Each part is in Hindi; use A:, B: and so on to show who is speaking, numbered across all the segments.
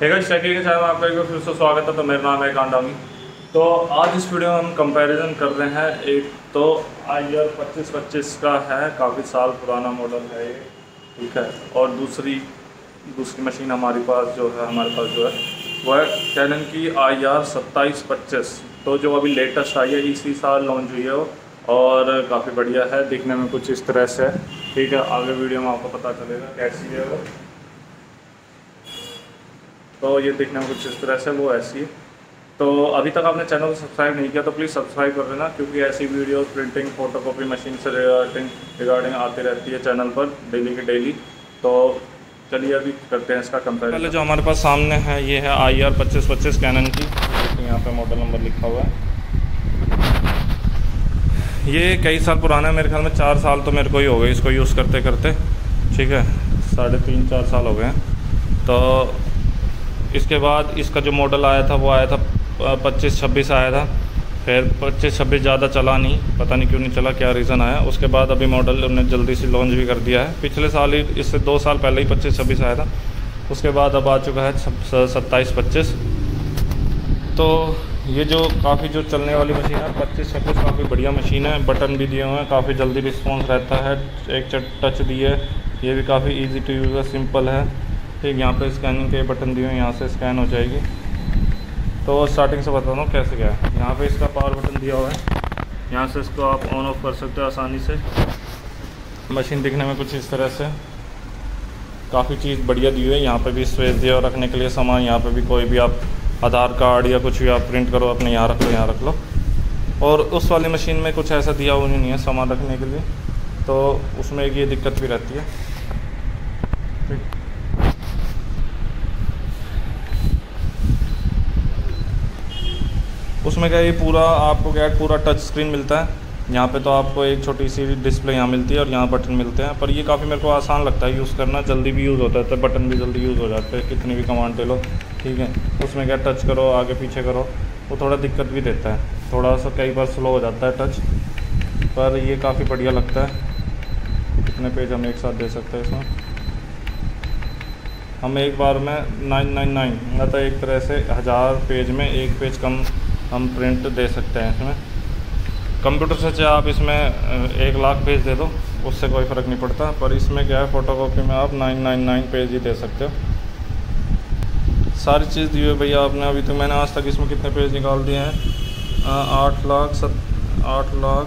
A: हेगा स्टैकी के चैनल आपका एक फिर से स्वागत है। तो मेरा नाम है कांडामी तो आज इस वीडियो में हम कंपैरिजन कर रहे हैं। एक तो आई आर पच्चीस पच्चीस का है, काफ़ी साल पुराना मॉडल है ये, ठीक है? और दूसरी दूसरी मशीन हमारे पास जो है, हमारे पास जो है, वो है कैनन की आई आर सत्ताईस पच्चीस। तो जो अभी लेटेस्ट आई है, इसी साल लॉन्च हुई है वो, और काफ़ी बढ़िया है, दिखने में कुछ इस तरह से है ठीक है? आगे वीडियो में आपको पता चलेगा कैसी है वो। तो ये देखना कुछ इस तरह से वो ऐसी है। तो अभी तक आपने चैनल को सब्सक्राइब नहीं किया तो प्लीज़ सब्सक्राइब कर देना, क्योंकि ऐसी वीडियो प्रिंटिंग फोटोकॉपी मशीन से रिगार्डिंग रिगार्डिंग आती रहती है चैनल पर डेली की डेली तो चलिए अभी करते हैं इसका कंपेयर पहले जो हमारे पास सामने है, ये है आई आर पच्चीस पच्चीस कैनन की यहाँ पर मॉडल नंबर लिखा हुआ है। ये कई साल पुराना है, मेरे ख्याल में चार साल तो मेरे को ही हो गए इसको यूज़ करते करते ठीक है, साढ़े तीन चार साल हो गए हैं। तो इसके बाद इसका जो मॉडल आया था, वो आया था पच्चीस छब्बीस आया था। फिर पच्चीस छब्बीस ज़्यादा चला नहीं, पता नहीं क्यों नहीं चला, क्या रीज़न आया। उसके बाद अभी मॉडल उन्होंने जल्दी से लॉन्च भी कर दिया है। पिछले साल ही, इससे दो साल पहले ही पच्चीस छब्बीस आया था। उसके बाद अब आ चुका है सत्ताईस पच्चीस तो ये जो काफ़ी जो चलने वाली मशीन है पच्चीस छब्बीस काफ़ी बढ़िया मशीन है। बटन भी दिए हुए हैं, काफ़ी जल्दी रिस्पॉन्स रहता है। एक टच दिए, ये भी काफ़ी ईजी टू यूज़ है सिंपल है। ठीक, यहाँ पे स्कैनिंग के बटन दिए हुए यहाँ से स्कैन हो जाएगी। तो स्टार्टिंग से बताता हूँ कैसे क्या है। यहाँ पे इसका पावर बटन दिया हुआ है। यहाँ से इसको आप ऑन ऑफ़ कर सकते हो आसानी से। मशीन दिखने में कुछ इस तरह से। काफ़ी चीज़ बढ़िया दी हुई है। यहाँ पे भी स्पेस दिया और रखने के लिए सामान। यहाँ पे भी कोई भी आप आधार कार्ड या कुछ भी आप प्रिंट करो, अपने यहाँ रख लो, यहाँ रख लो। और उस वाली मशीन में कुछ ऐसा दिया हुआ नहीं है सामान रखने के लिए। तो उसमें एक ये दिक्कत भी रहती है। ठीक। उसमें क्या ये पूरा आपको क्या है, पूरा टच स्क्रीन मिलता है। यहाँ पे तो आपको एक छोटी सी डिस्प्ले यहाँ मिलती है और यहाँ बटन मिलते हैं। पर ये काफ़ी मेरे को आसान लगता है यूज़ करना। जल्दी भी यूज़ होता है तो बटन भी जल्दी यूज़ हो जाते हैं। कितनी भी कमांड दे लो, ठीक है। उसमें क्या टच करो, आगे पीछे करो। वो थोड़ा दिक्कत भी देता है। थोड़ा सा कई बार स्लो हो जाता है टच पर ये काफ़ी बढ़िया लगता है। कितने पेज हम एक साथ दे सकते हैं इसमें? हम एक बार में नाइन नाइन नाइन मतलब एक तरह से हज़ार पेज में एक पेज कम हम प्रिंट दे सकते हैं इसमें। कंप्यूटर से चाहे आप इसमें एक लाख पेज दे दो उससे कोई फ़र्क नहीं पड़ता। पर इसमें क्या है फ़ोटोकॉपी में आप नाइन नाइन नाइन पेज ही दे सकते हो। सारी चीज़ दी हुई भैया आपने। अभी तो मैंने आज तक इसमें कितने पेज निकाल दिए हैं? आठ लाख सत आठ लाख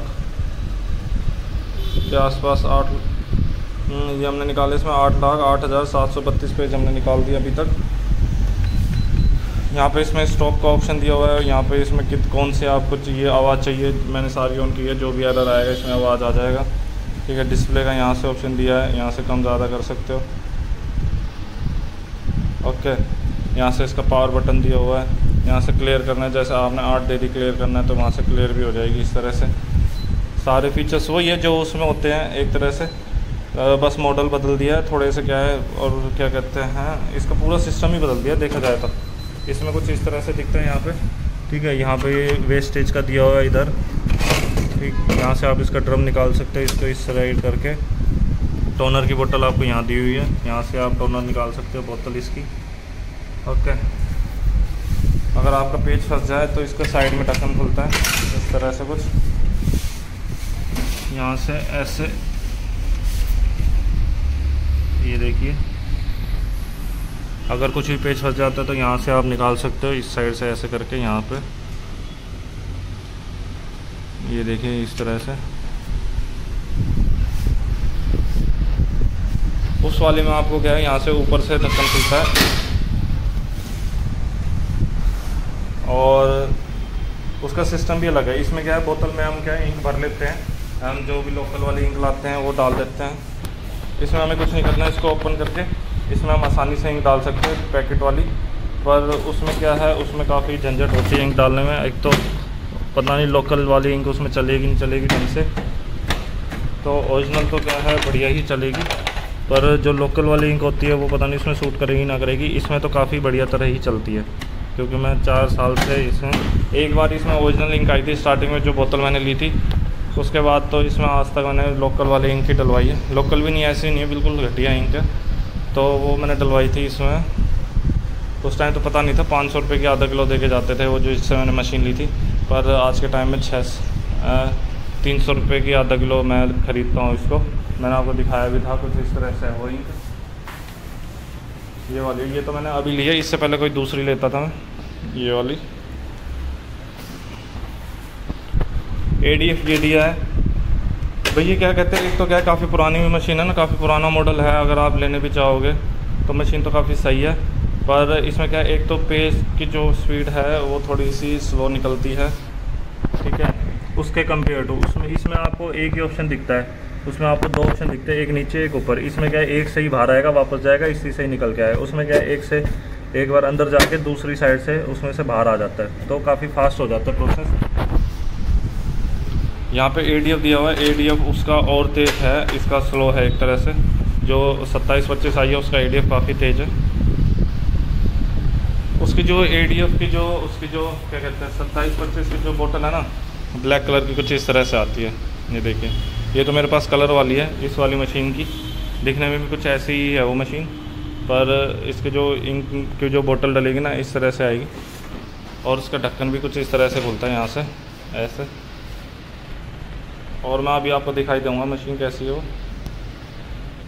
A: के आसपास आठ हम्म, ये हमने निकाले इसमें आठ लाख आठ हज़ार सात सौ बत्तीस पेज हमने निकाल दिए अभी तक। यहाँ पे इसमें स्टॉप का ऑप्शन दिया हुआ है यहाँ पे इसमें कित, कौन से आपको चाहिए, आवाज़ चाहिए, मैंने सारी ऑन की है, जो भी एरर आएगा, इसमें आवाज़ आ जाएगा। ठीक है डिस्प्ले का यहाँ से ऑप्शन दिया है, यहाँ से कम ज़्यादा कर सकते हो। ओके यहाँ से इसका पावर बटन दिया हुआ है। यहाँ से क्लियर करना है, जैसे आपने आठ डेली क्लियर करना है तो वहाँ से क्लियर भी हो जाएगी इस तरह से। सारे फीचर्स वही है जो उसमें होते हैं, एक तरह से बस मॉडल बदल दिया है, थोड़े से क्या है, और क्या कहते हैं, इसका पूरा सिस्टम ही बदल दिया, देखा जाए तो। इसमें कुछ इस तरह से दिखता है यहाँ पे। ठीक है, यहाँ पे वेस्टेज का दिया हुआ है इधर। ठीक, यहाँ से आप इसका ड्रम निकाल सकते हैं, इसको इस साइड करके। टोनर की बोतल आपको यहाँ दी हुई है। यहाँ से आप टोनर निकाल सकते हो बोतल इसकी। ओके अगर आपका पेज फंस जाए तो इसका साइड में ढक्कन खुलता है। इस तरह से कुछ। यहाँ से ऐसे। ये देखिए। अगर कुछ भी पेज फंस जाता है तो यहाँ से आप निकाल सकते हो, इस साइड से ऐसे करके यहाँ पे। ये देखिए इस तरह से। उस वाले में आपको क्या है, यहाँ से ऊपर से ढक्कन खुलता है। और उसका सिस्टम भी अलग है। इसमें क्या है, बोतल में हम क्या है इंक भर लेते हैं। हम जो भी लोकल वाली इंक लाते हैं, वो डाल देते हैं। इसमें हमें कुछ नहीं करना है इसको ओपन करके इसमें हम आसानी से इंक डाल सकते हैं पैकेट वाली। पर उसमें क्या है, उसमें काफ़ी झंझट होती है इंक डालने में। एक तो पता नहीं लोकल वाली इंक उसमें चलेगी, नहीं चलेगी ढंग से। तो ओरिजिनल तो क्या है, बढ़िया ही चलेगी। पर जो लोकल वाली इंक होती है, वो पता नहीं इसमें सूट करेगी, ना करेगी। इसमें तो काफ़ी बढ़िया तरह ही चलती है। क्योंकि मैं चार साल से इसमें, एक बार इसमें ओरिजिनल इंक आई थी स्टार्टिंग में, जो बोतल मैंने ली थी। उसके बाद तो इसमें आज तक मैंने लोकल वाली इंक ही डलवाई है। लोकल भी नहीं, ऐसी नहीं है, बिल्कुल घटिया इंक है। तो वो मैंने डलवाई थी इसमें। उस टाइम तो पता नहीं था, पाँच सौ रुपये की आधा किलो दे के जाते थे वो जो इससे मैंने मशीन ली थी। पर आज के टाइम में छः तीन सौ रुपये की आधा किलो मैं ख़रीदता हूँ इसको। मैंने आपको दिखाया भी था, कुछ इस तरह से है ये वाली, ये तो मैंने अभी लिया इससे पहले कोई दूसरी लेता था मैं। ये वाली। ए डी एफ़ ये दिया है भैया क्या कहते हैं, एक तो क्या है, काफ़ी पुरानी भी मशीन है ना, काफ़ी पुराना मॉडल है, अगर आप लेने भी चाहोगे तो मशीन तो काफ़ी सही है, पर इसमें क्या है, एक तो पेज की जो स्पीड है, वो थोड़ी सी स्लो निकलती है, ठीक है, उसके कंपेयर टू उसमें, इसमें आपको एक ही ऑप्शन दिखता है, उसमें आपको दो ऑप्शन दिखते हैं, एक नीचे, एक ऊपर, इसमें क्या है, एक से ही बाहर आएगा, वापस जाएगा, इसी से ही निकल के आएगा, उसमें क्या है, एक से, एक बार अंदर जाके दूसरी साइड से, उसमें से बाहर आ जाता है तो काफ़ी फास्ट हो जाता है प्रोसेस यहाँ पे ADF दिया हुआ है। ए उसका और तेज़ है, इसका स्लो है एक तरह से। जो सत्ताईस पच्चीस आई है, उसका ADF काफ़ी तेज़ है। उसकी जो ADF की जो, उसकी जो, क्या कहते हैं, सत्ताईस पच्चीस की जो बोतल है ना ब्लैक कलर की कुछ इस तरह से आती है। ये देखिए। ये तो मेरे पास कलर वाली है, इस वाली मशीन की। दिखने में भी कुछ ऐसी ही है वो मशीन पर इसके जो इंक की जो बोतल डलेगी ना, इस तरह से आएगी। और उसका ढक्कन भी कुछ इस तरह से खुलता है यहाँ से, ऐसे। और मैं अभी आपको दिखाई दूँगा मशीन कैसी हो।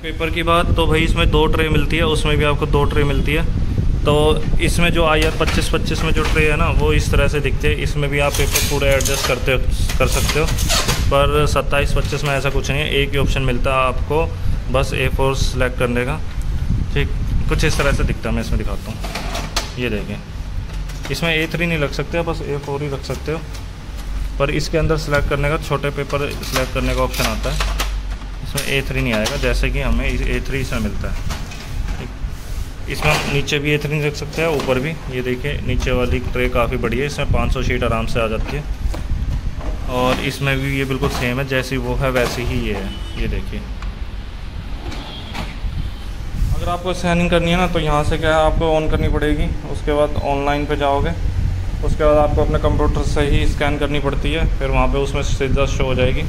A: पेपर की बात तो भाई इसमें दो ट्रे मिलती है, उसमें भी आपको दो ट्रे मिलती है। तो इसमें जो आई आर पच्चीस पच्चीस में जो ट्रे है ना, वो इस तरह से दिखते हैं। इसमें भी आप पेपर पूरे एडजस्ट करते हो, कर सकते हो। पर सत्ताईस पच्चीस में ऐसा कुछ नहीं है, एक ही ऑप्शन मिलता है आपको, बस ए फोर सेलेक्ट करने का। ठीक, कुछ इस तरह से दिखता है, मैं इसमें दिखाता हूँ। ये देखें इसमें ए थ्री नहीं रख सकते, बस ए फोर ही रख सकते हो। पर इसके अंदर सेलेक्ट करने का, छोटे पेपर सेलेक्ट करने का ऑप्शन आता है। इसमें ए थ्री नहीं आएगा, जैसे कि हमें ए थ्री इसमें मिलता है। इसमें नीचे भी ए थ्री रख सकते हैं, ऊपर भी। ये देखिए, नीचे वाली ट्रे काफ़ी बड़ी है, इसमें 500 शीट आराम से आ जाती है। और इसमें भी ये बिल्कुल सेम है, जैसी वो है, वैसी ही ये है। ये देखिए। अगर आपको स्कैनिंग करनी है ना तो यहाँ से क्या है, आपको ऑन करनी पड़ेगी। उसके बाद ऑनलाइन पे जाओगे। उसके बाद आपको अपने कंप्यूटर से ही स्कैन करनी पड़ती है, फिर वहाँ पे उसमें सीधा शो हो जाएगी।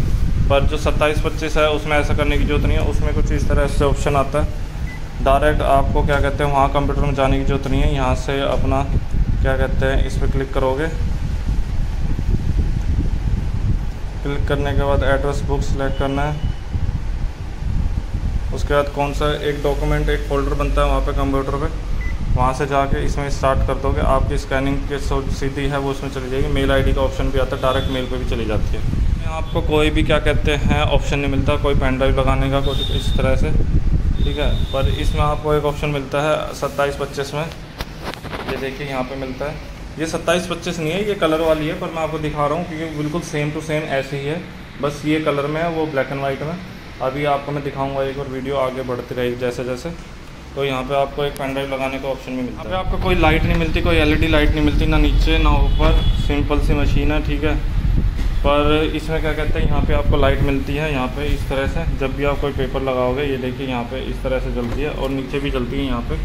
A: पर जो सत्ताईस पच्चीस है, उसमें ऐसा करने की ज़रूरत नहीं है, उसमें कुछ इस तरह से ऑप्शन आता है। डायरेक्ट आपको क्या कहते हैं, वहाँ कंप्यूटर में जाने की ज़रूरत नहीं है, यहाँ से अपना क्या कहते हैं, इस पर क्लिक करोगे। क्लिक करने के बाद एड्रेस बुक सेलेक्ट करना है। उसके बाद कौन सा एक डॉक्यूमेंट एक फ़ोल्डर बनता है वहाँ पे कंप्यूटर पे। वहाँ से जाके इसमें स्टार्ट कर दोगे, आपकी स्कैनिंग के सीधी है वो उसमें चली जाएगी। मेल आईडी का ऑप्शन भी आता है डायरेक्ट मेल पे भी चली जाती है। आपको कोई भी क्या कहते हैं ऑप्शन नहीं मिलता, कोई पेन ड्राइव लगाने का, कुछ इस तरह से। ठीक है, पर इसमें आपको एक ऑप्शन मिलता है, सत्ताईस पच्चीस में। ये देखिए, यहाँ पे मिलता है। ये सत्ताईस पच्चीस नहीं है, ये कलर वाली है, पर मैं आपको दिखा रहा हूँ क्योंकि बिल्कुल सेम टू सेम ऐसे ही है। बस ये कलर में है, वो ब्लैक एंड वाइट में। अभी आपको मैं दिखाऊँगा एक और वीडियो आगे बढ़ती रहेगी जैसे जैसे तो यहाँ पे आपको एक पेन ड्राइव लगाने का ऑप्शन भी मिलता है। यहाँ पे आपको कोई लाइट नहीं मिलती कोई एलईडी लाइट नहीं मिलती ना नीचे ना ऊपर। सिंपल सी मशीन है ठीक है। पर इसमें क्या कहते हैं यहाँ पे आपको लाइट मिलती है यहाँ पे इस तरह से। जब भी आप कोई पेपर लगाओगे ये देखिए यहाँ पे इस तरह से जलती है और नीचे भी जलती है यहाँ पे।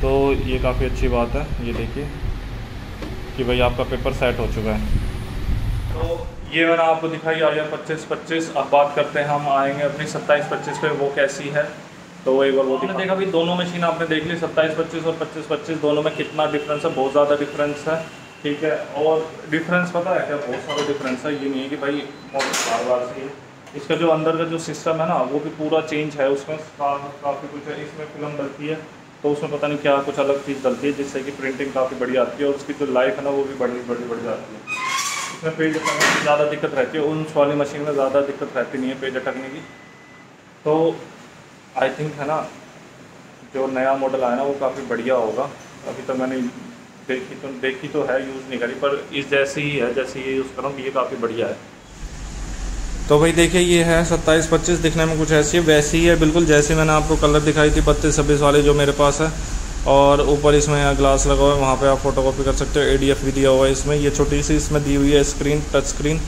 A: तो ये काफ़ी अच्छी बात है ये देखिए कि भाई आपका पेपर सेट हो चुका है। तो ये मैंने आपको दिखाई आ गया पच्चीस पच्चीस। अब बात करते हैं हम आएँगे अपनी सत्ताईस पच्चीस पे वो कैसी है? तो एक बार वो आपने देखा भी दोनों मशीन आपने देख ली सत्ताईस पच्चीस और पच्चीस पच्चीस दोनों में कितना डिफरेंस है? बहुत ज़्यादा डिफरेंस है ठीक है? और डिफरेंस पता है क्या? बहुत सारा डिफरेंस है। ये नहीं है कि भाई बार बार से इसका जो अंदर का जो सिस्टम है ना वो भी पूरा चेंज है। उसमें काफ़ी कुछ है। इसमें फ़िल्म डलती है तो उसमें पता नहीं क्या कुछ अलग चीज़ डलती है जिससे कि प्रिंटिंग काफ़ी बड़ी आती है और उसकी जो लाइफ है ना वो भी बड़ी बड़ी बढ़ जाती है। इसमें पेज अटकने की ज़्यादा दिक्कत रहती है। उन वाली मशीन में ज़्यादा दिक्कत रहती नहीं है पेज अटकने की। तो आई थिंक है ना, जो नया मॉडल आया ना, वो काफ़ी बढ़िया होगा। अभी तो मैंने देखी तो देखी तो है यूज़ नहीं करी, पर इस जैसे ही है, जैसे ये यूज़ करूँ, ये काफ़ी बढ़िया है। तो भाई देखिए, ये है सत्ताईस पच्चीस, दिखने में कुछ ऐसी है। वैसी ही है, बिल्कुल जैसे मैंने आपको कलर दिखाई थी, बत्तीस, छब्बीस वाले जो मेरे पास है। और ऊपर इसमें ग्लास लगा हुआ है, वहाँ पे आप फ़ोटो कॉपी कर सकते हो एडीएफ भी दिया हुआ है इसमें। ये छोटी सी इसमें दी हुई है स्क्रीन टच स्क्रीन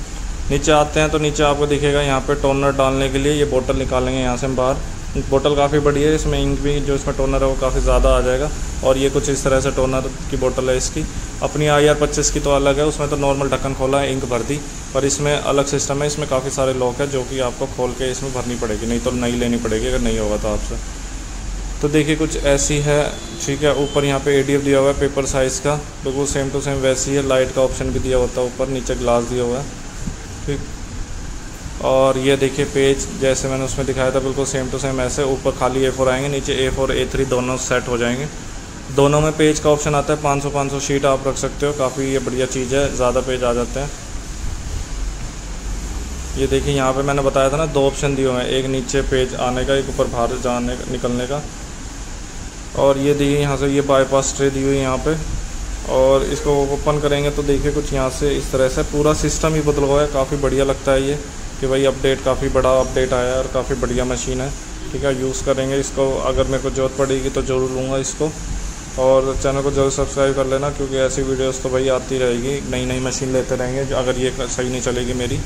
A: नीचे आते हैं तो नीचे आपको दिखेगा यहाँ पे टोनर डालने के लिए, ये बोतल निकालेंगे यहाँ से हम बाहर। बोतल काफ़ी बड़ी है, इसमें इंक भी, जो इसमें टोनर है वो काफ़ी ज़्यादा आ जाएगा। और ये कुछ इस तरह से टोनर की बोतल है इसकी। अपनी आई आर पच्चीस की तो अलग है, उसमें तो नॉर्मल ढक्कन खोला है, इंक भर दी। पर इसमें अलग सिस्टम है, इसमें काफ़ी सारे लॉक है, जो कि आपको खोल के इसमें भरनी पड़ेगी, नहीं तो नहीं लेनी पड़ेगी अगर नहीं होगा तो आपसे। तो देखिए, कुछ ऐसी है, ठीक है, ऊपर यहाँ पे एडीएफ दिया हुआ है, पेपर साइज़ का। बिल्कुल सेम टू सेम वैसी है, लाइट का ऑप्शन भी दिया होता है ऊपर, नीचे ग्लास दिया हुआ है। ठीक। और ये देखिए पेज जैसे मैंने उसमें दिखाया था, बिल्कुल सेम टू सेम ऐसे, ऊपर खाली ए फोर आएँगे, नीचे ए फोर ए थ्री दोनों सेट हो जाएँगे। दोनों में पेज का ऑप्शन आता है 500 500 शीट आप रख सकते हो, काफ़ी ये बढ़िया चीज़ है, ज़्यादा पेज आ जाते हैं। ये देखिए यहाँ पे मैंने बताया था ना, दो ऑप्शन दिए हुए हैं, एक नीचे पेज आने का, एक ऊपर बाहर जाने का, निकलने का। और ये देखिए यहाँ से ये बाईपास ट्रे दी हुई यहाँ पे। और इसको ओपन करेंगे तो देखिए कुछ यहाँ से इस तरह से, पूरा सिस्टम ही बदल हुआ है, काफ़ी बढ़िया लगता है ये। कि भाई अपडेट काफ़ी बड़ा अपडेट आया है और काफ़ी बढ़िया मशीन है। ठीक है यूज़ करेंगे इसको। अगर मेरे को ज़रूरत पड़ेगी तो ज़रूर लूँगा इसको। और चैनल को ज़रूर सब्सक्राइब कर लेना, क्योंकि ऐसी वीडियोस तो भाई आती रहेगी। नई नई मशीन लेते रहेंगे अगर ये सही नहीं चलेगी मेरी।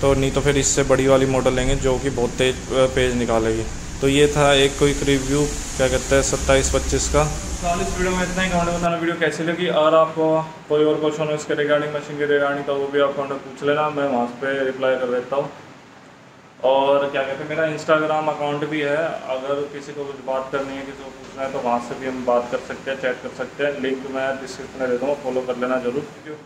A: तो नहीं तो फिर इससे बड़ी वाली मॉडल लेंगे, जो कि बहुत तेज पेज निकालेगी। तो ये था एक कोई रिव्यू क्या कहते हैं, सत्ताईस पच्चीस का। फ़िलहाल इस वीडियो में इतना ही। कमेंट बताना वीडियो कैसी लगी। और आपको कोई और क्वेश्चन हो इसके रिगार्डिंग मशीन के रिगार्डिंग तो वो भी आप कमेंट पूछ लेना। मैं वहाँ पर रिप्लाई कर देता हूँ। और क्या कहते हैं, मेरा इंस्टाग्राम अकाउंट भी है। अगर किसी को कुछ बात करनी है, किसी को पूछना है तो वहाँ से भी हम बात कर सकते हैं चैट कर सकते हैं। लिंक मैं डिस्क्रिप्शन में दे दूँगा फॉलो कर लेना ज़रूर। क्योंकि